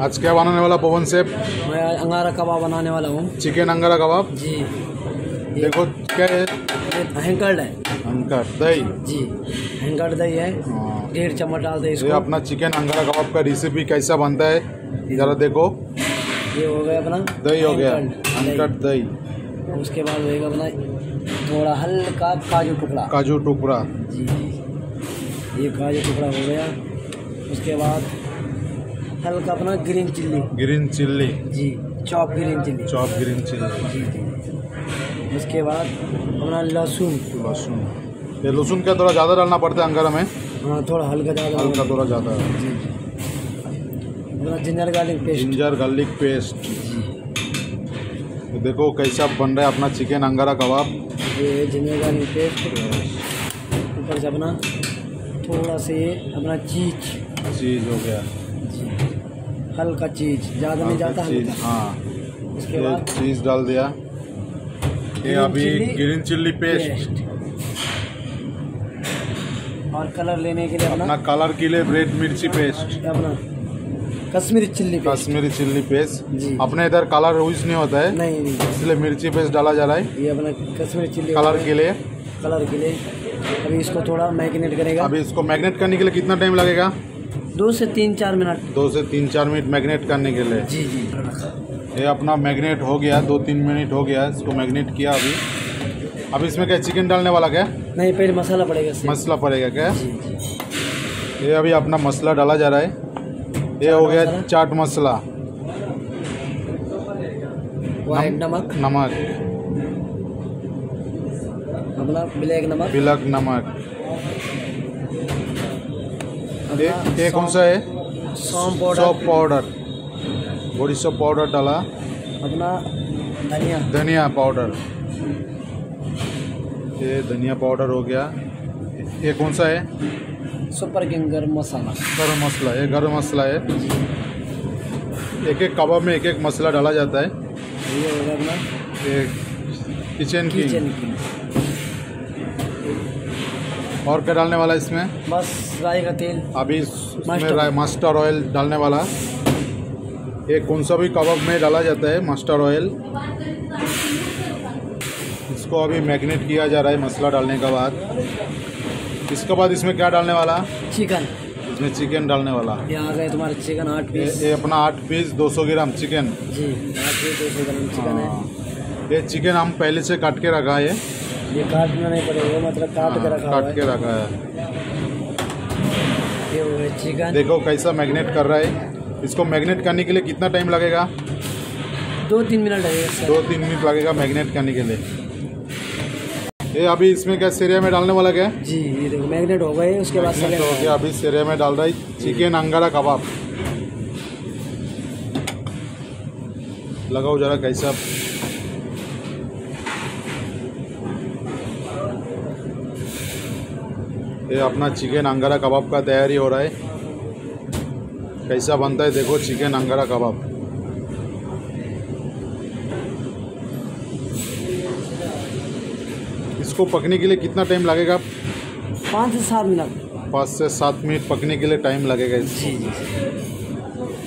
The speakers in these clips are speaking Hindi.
आज क्या बनाने वाला पवन से मैं अंगारा कबाब बनाने वाला हूँ। चिकन अंगारा कबाब? जी। देखो क्या है? हैंकर्ड है। अंकर दही? जी हैंकर्ड दही है। हाँ, डेढ़ चम्मच डालते हैं ये इसको अपना चिकन अंगारा कबाब का रेसिपी कैसा बनता है जरा देखो। ये हो गया अपना दही हो गया हैंकर्ड दही। उसके बाद होएगा अपना थोड़ा हल्का काजू टुकड़ा। काजू टुकड़ा। जी ये काजू टुकड़ा हो गया। उसके बाद हल्का अपना ग्रीन चिल्ली। Green chilli. जी chop green chilli. Chop green chilli. जी जी उसके बाद अपना लहसुन। लहसुन। ये लहसुन क्या थोड़ा ज़्यादा डालना पड़ता है अंगारा में। हाँ थोड़ा हल्का ज़्यादा हल्का थोड़ा ज़्यादा। जी जी। अपना ginger garlic paste. Ginger garlic paste. जी। देखो कैसा बन रहा है अपना चिकन अंगारा कबाब। ये जिंजर गार्लिक पेस्ट। ऊपर से अपना थोड़ा सा ये अपना चीज़। चीज़ हो गया। जी। हल्का चीज़ ज़्यादा नहीं जाता चीज़ हाँ। उसके बाद चीज़ डाल दिया। ये अभी ग्रीन चिल्ली पेस्ट और कलर लेने के लिए अपना कलर के लिए रेड मिर्ची पेस्ट अपना Kashmiri chilli paste Kashmiri chilli paste जी। अपने इधर कलर यूज़ नहीं होता है। नहीं नहीं इसलिए मिर्ची पेस्ट डाला जा रहा है। ये अपना कश्मीरी चिल्ली कलर के लिए। कलर के लिए। अभी इसको थोड़ा मैरिनेट करेगा। अभी इसको मैग्नेट करने के लिए कितना टाइम लगेगा? दो से तीन चार मिनट। दो से तीन चार मिनट मैग्नेट करने के लिए। जी जी। ये अपना मैग्नेट हो गया दो तीन मिनट हो गया इसको मैग्नेट किया अभी। अब इसमें क्या चिकन डालने वाला क्या? नहीं पहले मसाला पड़ेगा मसला पड़ेगा क्या? ये अभी अपना मसाला डाला जा रहा है। ये हो गया? चाट मसाला। नमक। नमक। अपना ब्लैक नमक। बिलक नमक। ये ये कौन सा है सॉप पाउडर बॉडी सॉप पाउडर डाला अपना धनिया धनिया पाउडर ये धनिया पाउडर हो गया ये कौन सा है सुपर किंग गरम मसाला गर्म मसाला ये गर्म मसाला है एक एक कबाब में एक एक मसाला डाला जाता है ये होगा अपना ये किचन किचन की और क्या डालने वाला इसमें? बस राई का तेल। अभी इसमें मस्टर्ड। रा- ऑयल डालने वाला। ये कौन सा भी कबाब में डाला जाता है मस्टर्ड ऑयल इसको अभी मैग्नेट किया जा रहा है मसाला डालने के बाद। इसके बाद इसमें क्या डालने वाला? चिकन इसमें चिकन डालने वाला। ये आ गए तुम्हारे चिकन आठ पीस ये अपना आठ पीस 200 ग्राम चिकन जी आठ पीस दो सौ ग्राम चिकन है। हाँ। ये चिकन हम पहले से काट के रखा है। ये काटना नहीं पड़ेगा मतलब काट के हाँ, रखा काट के रखा है। ये चिकन। देखो कैसा मैग्नेट कर रहा है। इसको मैग्नेट करने के लिए कितना टाइम लगेगा? दो तीन मिनट लगेगा दो तीन मिनट लगेगा मैग्नेट करने के लिए। ये अभी इसमें क्या सीरिया में डालने वाला क्या? है? जी ये देखो मैग्नेट हो गए उसके बाद हो गया अभी सेरिया में डाल रहा है। चिकन अंगारा कबाब। लगाओ जरा कैसा ये अपना चिकन अंगारा कबाब का तैयारी हो रहा है। कैसा बनता है देखो चिकन अंगारा कबाब। इसको पकने के लिए कितना टाइम लगेगा? पाँच से सात मिनट। पाँच से सात मिनट पकने के लिए टाइम लगेगा इसको।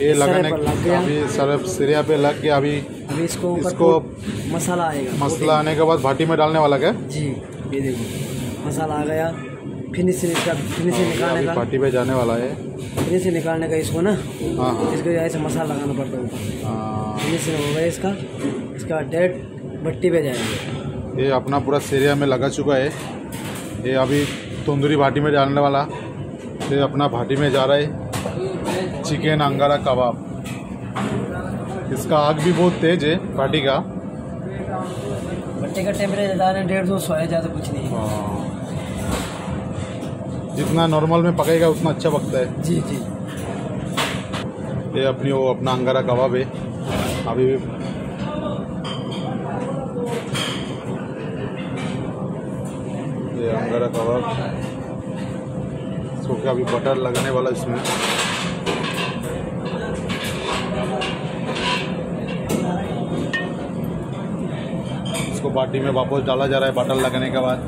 ये लगाने लग अभी सरफ सिरिया पे लग गया अभी। अभी इसको इसको मसाला आएगा। मसला आने के बाद भाटी में डालने वाला क्या? जी ये देखिए मसाला आ गया। फिनिशिंग इसका फिनिशिंग निकालने का भाटी पे जाने वाला है। फिनिशिंग निकालने का इसको ना हाँ हाँ। इसको ऐसे मसाला लगाना पड़ता है हाँ, फिनिशिंग हो गया इसका इसका डेट भट्टी पे जाएगा। ये अपना पूरा सिरिया में लगा चुका है। ये अभी तंदूरी भाटी में डालने वाला। ये अपना भाटी में जा रहा है। चिकन अंगारा कबाब। इसका आग भी बहुत तेज है भाटी का। भट्टी का टेम्परेचर डेढ़ सौ सौ है ज़्यादा कुछ नहीं। जितना नॉर्मल में पकेगा उतना अच्छा पकता है। जी जी। ये अपनी वो अपना अंगारा कबाब है। अभी भी ये अंगारा कबाब। इसको क्या अभी बटर लगाने वाला इसमें? इसको बाटी में वापस डाला जा रहा है बटर लगाने के बाद।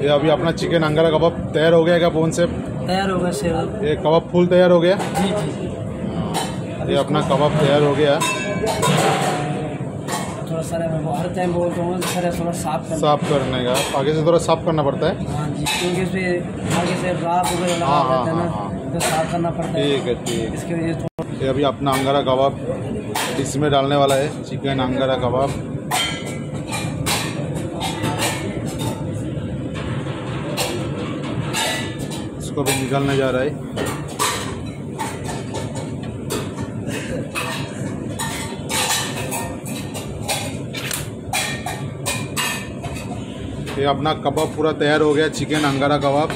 ये अभी अपना चिकन अंगारा कबाब तैयार हो गया क्या फ़ोन से? तैयार होगा शेर ये कबाब फुल तैयार हो गया? जी जी जी। ये अपना कबाब तैयार हो गया। थोड़ा सर मैं हर टाइम बोलता हूँ सर थोड़ा साफ़ साफ़ करने का। आगे से थोड़ा साफ़ करना पड़ता है। हाँ जी क्योंकि इसमें आगे से राख वगैरह लगा हाँ, हाँ, रहता है हाँ, ना तो साफ़ करना पड़ता है। ठीक है ठीक। है इसकी वजह से ये अभी अपना अंगारा कबाब इसमें डालने वाला है चिकन अंगारा कबाब। इसको भी निकालने जा रहा है। ये अपना कबाब पूरा तैयार हो गया चिकन अंगारा कबाब।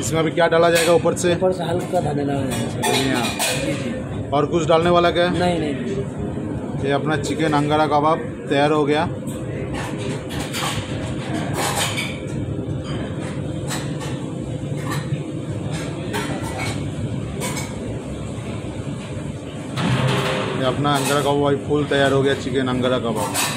इसमें अभी क्या डाला जाएगा ऊपर से? ऊपर से हल्का धनिया और कुछ डालने वाला क्या है? नहीं नहीं। ये अपना चिकन अंगारा कबाब तैयार हो गया। अपना अंगरा कबाब भाई फुल तैयार हो गया चिकन अंगरा कबाब।